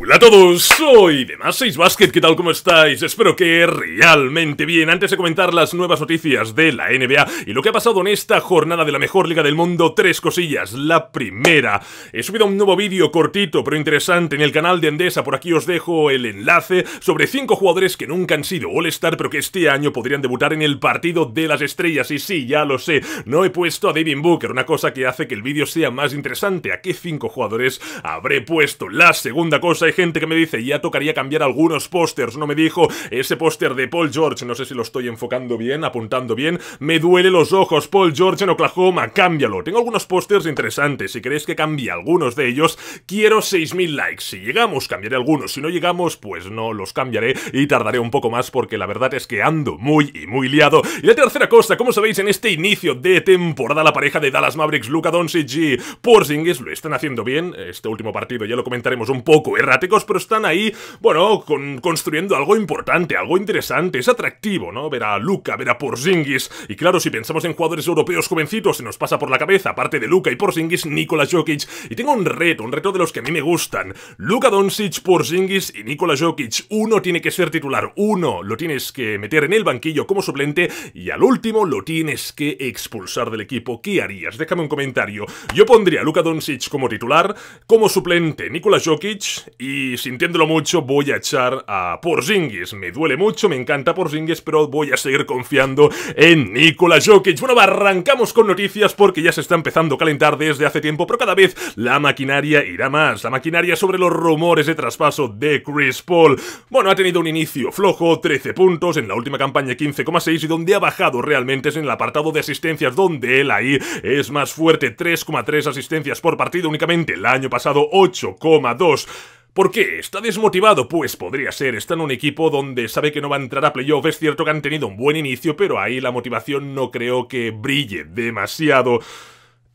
Hola a todos, soy Demás 6 Basket, ¿qué tal? ¿Cómo estáis? Espero que realmente bien. Antes de comentar las nuevas noticias de la NBA y lo que ha pasado en esta jornada de la mejor liga del mundo, tres cosillas. La primera, he subido un nuevo vídeo cortito pero interesante en el canal de Endesa, por aquí os dejo el enlace, sobre cinco jugadores que nunca han sido All-Star pero que este año podrían debutar en el partido de las estrellas. Y sí, ya lo sé, no he puesto a Devin Booker, una cosa que hace que el vídeo sea más interesante. ¿A qué cinco jugadores habré puesto? La segunda cosa gente que me dice, ya tocaría cambiar algunos pósters, no me dijo ese póster de Paul George, no sé si lo estoy enfocando bien, apuntando bien, me duele los ojos, Paul George en Oklahoma, cámbialo, tengo algunos pósters interesantes, si queréis que cambie algunos de ellos, quiero 6.000 likes, si llegamos cambiaré algunos, si no llegamos pues no los cambiaré y tardaré un poco más porque la verdad es que ando muy y muy liado. Y la tercera cosa, como sabéis en este inicio de temporada la pareja de Dallas Mavericks, Luka Doncic y Porzingis lo están haciendo bien, este último partido ya lo comentaremos un poco pero están ahí, bueno, construyendo algo importante, algo interesante, es atractivo, ¿no? Ver a Luca, ver a Porzingis, y claro, si pensamos en jugadores europeos jovencitos, se nos pasa por la cabeza, aparte de Luca y Porzingis, Nikola Jokic, y tengo un reto, un reto de los que a mí me gustan, Luka Doncic, Porzingis y Nikola Jokic, uno tiene que ser titular, uno lo tienes que meter en el banquillo como suplente, y al último lo tienes que expulsar del equipo, ¿qué harías? Déjame un comentario, yo pondría a Luka Doncic como titular, como suplente Nikola Jokic, y sintiéndolo mucho voy a echar a Porzingis. Me duele mucho, me encanta Porzingis, pero voy a seguir confiando en Nikola Jokic. Bueno, arrancamos con noticias porque ya se está empezando a calentar desde hace tiempo, pero cada vez la maquinaria irá más. La maquinaria sobre los rumores de traspaso de Chris Paul. Bueno, ha tenido un inicio flojo, 13 puntos, en la última campaña 15,6 y donde ha bajado realmente es en el apartado de asistencias, donde él ahí es más fuerte, 3,3 asistencias por partido únicamente. El año pasado 8,2. ¿Por qué? ¿Está desmotivado? Pues podría ser, está en un equipo donde sabe que no va a entrar a playoff, es cierto que han tenido un buen inicio, pero ahí la motivación no creo que brille demasiado.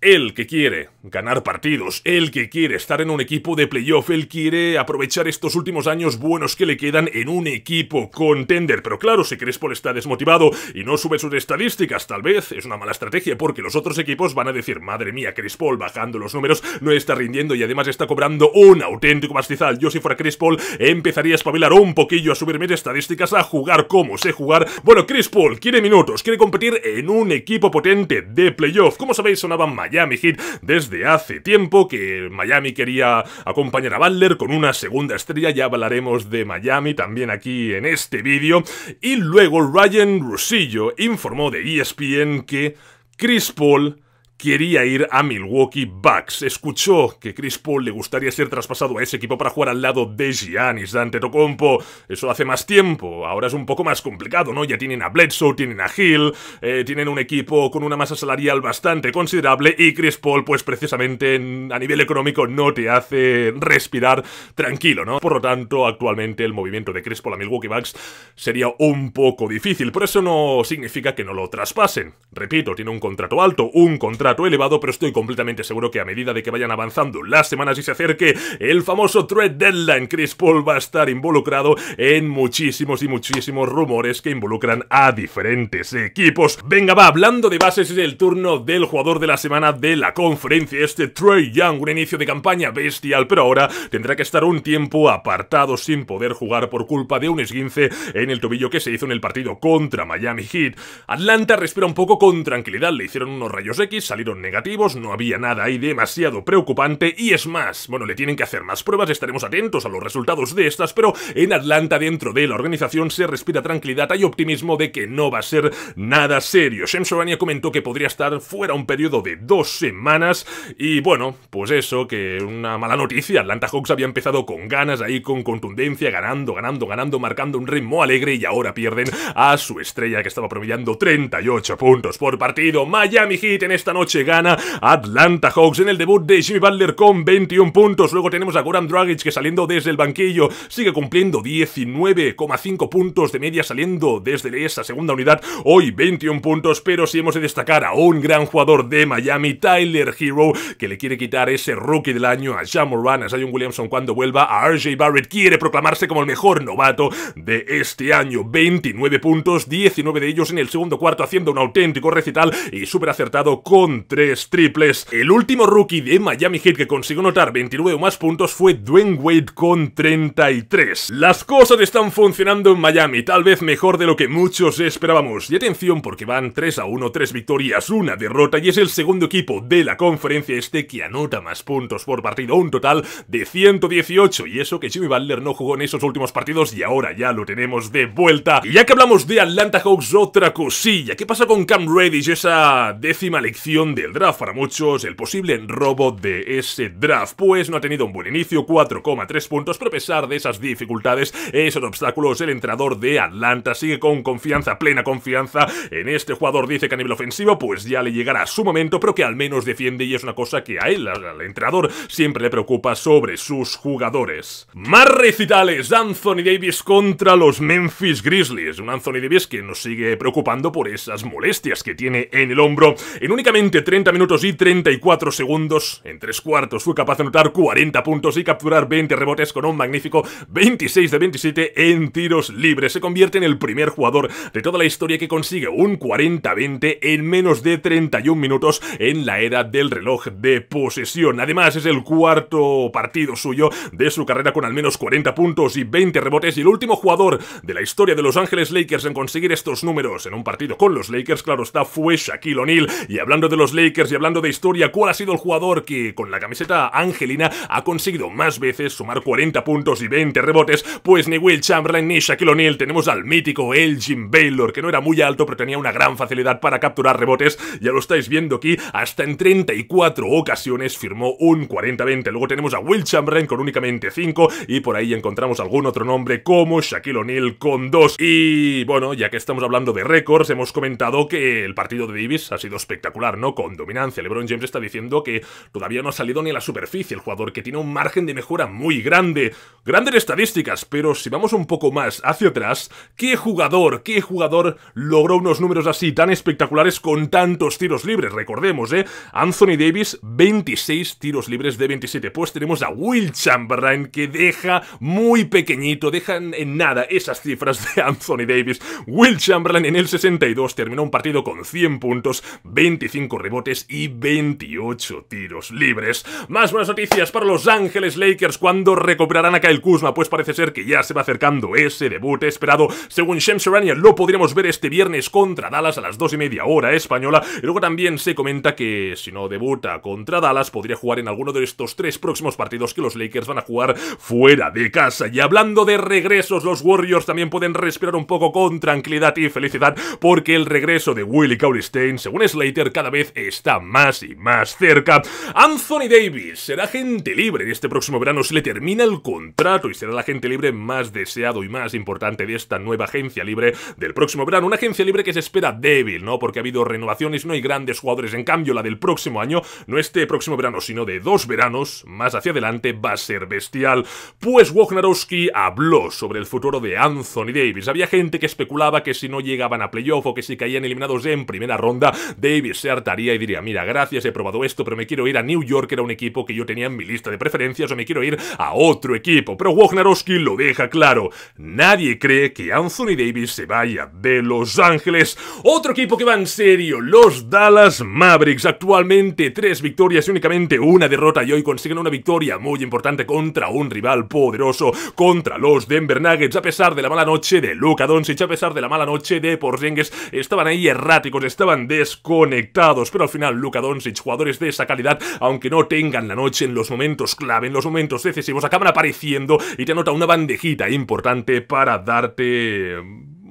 El que quiere ganar partidos, el que quiere estar en un equipo de playoff, él quiere aprovechar estos últimos años buenos que le quedan en un equipo contender. Pero claro, si Crespo está desmotivado y no sube sus estadísticas, tal vez es una mala estrategia porque los otros equipos van a decir, madre mía, Chris bajando los números, no está rindiendo y además está cobrando un auténtico pastizal. Yo si fuera Chris empezaría a espabilar un poquillo a subir mis estadísticas, a jugar como sé jugar. Bueno, Chris quiere minutos, quiere competir en un equipo potente de playoff. Como sabéis, sonaban más Miami Heat desde hace tiempo, que Miami quería acompañar a Butler con una segunda estrella, ya hablaremos de Miami también aquí en este vídeo, y luego Ryan Rosillo informó de ESPN que Chris Paul quería ir a Milwaukee Bucks. Escuchó que Chris Paul le gustaría ser traspasado a ese equipo para jugar al lado de Giannis Antetokounmpo. Eso hace más tiempo, ahora es un poco más complicado, ¿no? Ya tienen a Bledsoe, tienen a Hill, eh, tienen un equipo con una masa salarial bastante considerable y Chris Paul, pues precisamente a nivel económico no te hace respirar tranquilo, ¿no? Por lo tanto, actualmente el movimiento de Chris Paul a Milwaukee Bucks sería un poco difícil, pero eso no significa que no lo traspasen. Repito, tiene un contrato alto, un contrato elevado, pero estoy completamente seguro que a medida de que vayan avanzando las semanas y se acerque el famoso trade deadline, Chris Paul va a estar involucrado en muchísimos y muchísimos rumores que involucran a diferentes equipos. Venga, va, hablando de bases, es el turno del jugador de la semana de la conferencia, este Trey Young, un inicio de campaña bestial, pero ahora tendrá que estar un tiempo apartado sin poder jugar por culpa de un esguince en el tobillo que se hizo en el partido contra Miami Heat. Atlanta respira un poco con tranquilidad, le hicieron unos rayos X, salió negativos, no había nada ahí demasiado preocupante y es más, bueno, le tienen que hacer más pruebas, estaremos atentos a los resultados de estas, pero en Atlanta dentro de la organización se respira tranquilidad, hay optimismo de que no va a ser nada serio. Shemsorania comentó que podría estar fuera un periodo de dos semanas y bueno, pues eso, que una mala noticia, Atlanta Hawks había empezado con ganas ahí, con contundencia, ganando, ganando, ganando, marcando un ritmo alegre y ahora pierden a su estrella que estaba promediando 38 puntos por partido. Miami Heat en esta noche gana Atlanta Hawks en el debut de Jimmy Butler con 21 puntos. Luego tenemos a Goran Dragic que saliendo desde el banquillo sigue cumpliendo 19,5 puntos de media saliendo desde esa segunda unidad. Hoy 21 puntos, pero si hemos de destacar a un gran jugador de Miami, Tyler Hero, que le quiere quitar ese rookie del año a Jamoran, a Zion Williamson cuando vuelva, a RJ Barrett quiere proclamarse como el mejor novato de este año. 29 puntos, 19 de ellos en el segundo cuarto haciendo un auténtico recital y súper acertado con 3 triples. El último rookie de Miami Heat que consiguió notar 29 o más puntos fue Dwayne Wade con 33. Las cosas están funcionando en Miami, tal vez mejor de lo que muchos esperábamos. Y atención porque van 3 a 1, 3 victorias, una derrota y es el segundo equipo de la conferencia este que anota más puntos por partido, un total de 118. Y eso que Jimmy Butler no jugó en esos últimos partidos y ahora ya lo tenemos de vuelta. Y ya que hablamos de Atlanta Hawks, otra cosilla. ¿Qué pasa con Cam Reddish? Esa décima lección del draft para muchos, el posible robo de ese draft. Pues no ha tenido un buen inicio, 4,3 puntos, pero a pesar de esas dificultades, esos obstáculos, el entrenador de Atlanta sigue con confianza, plena confianza en este jugador. Dice que a nivel ofensivo, pues ya le llegará su momento, pero que al menos defiende y es una cosa que a él, al entrenador, siempre le preocupa sobre sus jugadores. Más recitales, Anthony Davis contra los Memphis Grizzlies. Un Anthony Davis que nos sigue preocupando por esas molestias que tiene en el hombro. En únicamente 30 minutos y 34 segundos, en tres cuartos, fue capaz de anotar 40 puntos y capturar 20 rebotes con un magnífico 26 de 27 en tiros libres. Se convierte en el primer jugador de toda la historia que consigue un 40-20 en menos de 31 minutos en la era del reloj de posesión. Además, es el cuarto partido suyo de su carrera con al menos 40 puntos y 20 rebotes y el último jugador de la historia de Los Ángeles Lakers en conseguir estos números en un partido con los Lakers, claro está, fue Shaquille O'Neal. Y hablando de los Lakers y hablando de historia, ¿cuál ha sido el jugador que con la camiseta angelina ha conseguido más veces sumar 40 puntos y 20 rebotes? Pues ni Will Chamberlain ni Shaquille O'Neal, tenemos al mítico Elgin Baylor, que no era muy alto pero tenía una gran facilidad para capturar rebotes, ya lo estáis viendo aquí, hasta en 34 ocasiones firmó un 40-20. Luego tenemos a Will Chamberlain con únicamente 5 y por ahí encontramos algún otro nombre como Shaquille O'Neal con 2. Y bueno, ya que estamos hablando de récords, hemos comentado que el partido de Davis ha sido espectacular, ¿no? Con dominancia. LeBron James está diciendo que todavía no ha salido ni a la superficie el jugador, que tiene un margen de mejora muy grande. Grandes estadísticas, pero si vamos un poco más hacia atrás, ¿qué jugador, qué jugador logró unos números así tan espectaculares con tantos tiros libres? Recordemos, ¿eh? Anthony Davis, 26 tiros libres de 27. Pues tenemos a Will Chamberlain que deja muy pequeñito, dejan en nada esas cifras de Anthony Davis. Will Chamberlain en el 62 terminó un partido con 100 puntos, 25 rebotes y 28 tiros libres. Más buenas noticias para Los Ángeles Lakers cuando recuperarán a Kyle Kuzma, pues parece ser que ya se va acercando ese debut esperado. Según Shams lo podríamos ver este viernes contra Dallas a las 2 y media hora española. Y luego también se comenta que si no debuta contra Dallas, podría jugar en alguno de estos tres próximos partidos que los Lakers van a jugar fuera de casa. Y hablando de regresos, los Warriors también pueden respirar un poco con tranquilidad y felicidad porque el regreso de Willie Cauley-Stein, según Slater, cada vez está más y más cerca. Anthony Davis será gente libre en este próximo verano, se le termina el contrato y será la gente libre más deseado y más importante de esta nueva agencia libre del próximo verano. Una agencia libre que se espera débil, ¿no? Porque ha habido renovaciones, no hay grandes jugadores. En cambio, la del próximo año, no este próximo verano, sino de dos veranos, más hacia adelante, va a ser bestial. Pues Wojnarowski habló sobre el futuro de Anthony Davis. Había gente que especulaba que si no llegaban a playoff o que si caían eliminados en primera ronda, Davis se hartaría y diría, mira, gracias, he probado esto, pero me quiero ir a New York, era un equipo que yo tenía en mi lista de preferencias, o me quiero ir a otro equipo. Pero Wojnarowski lo deja claro. Nadie cree que Anthony Davis se vaya de Los Ángeles. Otro equipo que va en serio, los Dallas Mavericks. Actualmente tres victorias y únicamente una derrota y hoy consiguen una victoria muy importante contra un rival poderoso, contra los Denver Nuggets. A pesar de la mala noche de Luka Doncic, a pesar de la mala noche de Porzingis, estaban ahí erráticos, estaban desconectados. Pero al final Luka Doncic, jugadores de esa calidad, aunque no tengan la noche en los momentos clave, en los momentos decisivos, acaban apareciendo y te anota una bandejita importante para darte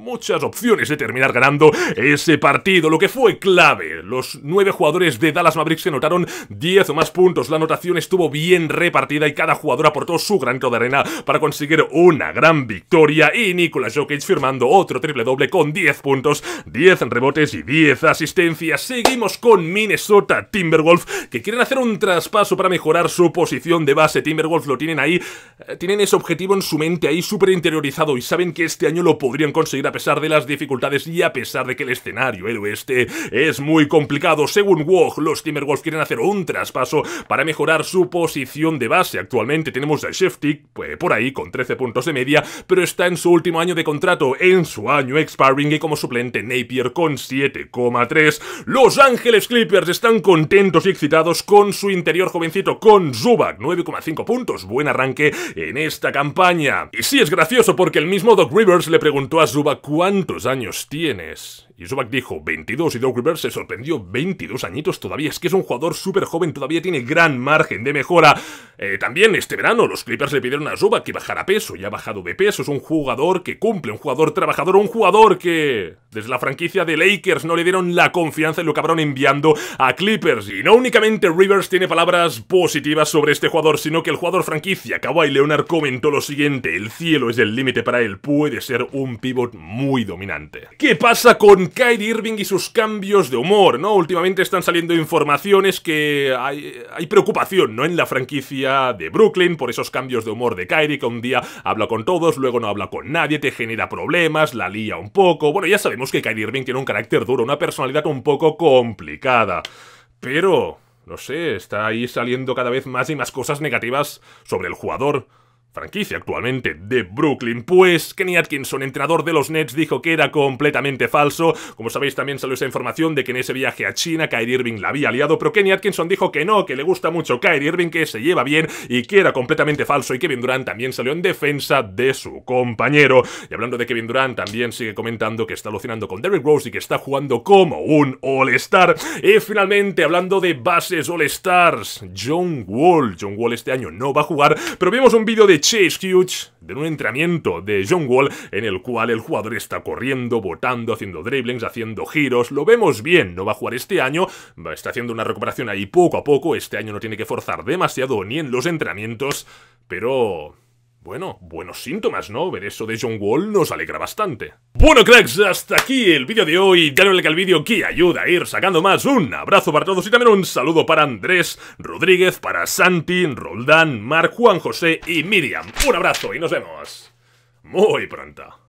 muchas opciones de terminar ganando ese partido, lo que fue clave. Los nueve jugadores de Dallas Mavericks se notaron 10 o más puntos, la anotación estuvo bien repartida y cada jugador aportó su granito de arena para conseguir una gran victoria y Nikola Jokic firmando otro triple doble con 10 puntos, 10 rebotes y 10 asistencias. Seguimos con Minnesota Timberwolves que quieren hacer un traspaso para mejorar su posición de base. Timberwolves lo tienen ahí, eh, tienen ese objetivo en su mente ahí súper interiorizado y saben que este año lo podrían conseguir a pesar de las dificultades y a pesar de que el escenario, el oeste, es muy complicado. Según WOG, los Timberwolves quieren hacer un traspaso para mejorar su posición de base. Actualmente tenemos a Shefty, pues, por ahí, con 13 puntos de media, pero está en su último año de contrato, en su año expiring y como suplente Napier con 7,3. Los Ángeles Clippers están contentos y excitados con su interior jovencito, con Zubac, 9,5 puntos. Buen arranque en esta campaña. Y sí es gracioso porque el mismo Doc Rivers le preguntó a Zubac cuántos años tienes. Y Zubac dijo 22 y Doc Rivers se sorprendió 22 añitos todavía. Es que es un jugador súper joven, todavía tiene gran margen de mejora. Eh, también este verano los Clippers le pidieron a Zubac que bajara peso y ha bajado de peso. Es un jugador que cumple, un jugador trabajador, un jugador que desde la franquicia de Lakers no le dieron la confianza y lo acabaron enviando a Clippers. Y no únicamente Rivers tiene palabras positivas sobre este jugador, sino que el jugador franquicia Kawhi Leonard comentó lo siguiente, el cielo es el límite para él, puede ser un pivot muy dominante. ¿Qué pasa con Kyrie Irving y sus cambios de humor, ¿no? Últimamente están saliendo informaciones que hay, hay preocupación, ¿no? En la franquicia de Brooklyn por esos cambios de humor de Kyrie, que un día habla con todos, luego no habla con nadie, te genera problemas, la lía un poco. Bueno, ya sabemos que Kyrie Irving tiene un carácter duro, una personalidad un poco complicada. Pero, no sé, está ahí saliendo cada vez más y más cosas negativas sobre el jugador franquicia actualmente de Brooklyn, pues Kenny Atkinson, entrenador de los Nets, dijo que era completamente falso. Como sabéis, también salió esa información de que en ese viaje a China Kyrie Irving la había liado, pero Kenny Atkinson dijo que no, que le gusta mucho Kyrie Irving, que se lleva bien y que era completamente falso. Y Kevin Durant también salió en defensa de su compañero. Y hablando de Kevin Durant, también sigue comentando que está alucinando con Derrick Rose y que está jugando como un All-Star. Y finalmente, hablando de bases All-Stars, John Wall. John Wall este año no va a jugar, pero vimos un vídeo de Chase Hughes de un entrenamiento de John Wall en el cual el jugador está corriendo, botando, haciendo dribblings, haciendo giros. Lo vemos bien, no va a jugar este año, está haciendo una recuperación ahí poco a poco. Este año no tiene que forzar demasiado ni en los entrenamientos, pero bueno, buenos síntomas, ¿no? Ver eso de John Wall nos alegra bastante. Bueno, cracks, hasta aquí el vídeo de hoy. Dale like al vídeo que ayuda a ir sacando más. Un abrazo para todos y también un saludo para Andrés, Rodríguez, para Santi, Roldán, Marc, Juan José y Miriam. Un abrazo y nos vemos muy pronto.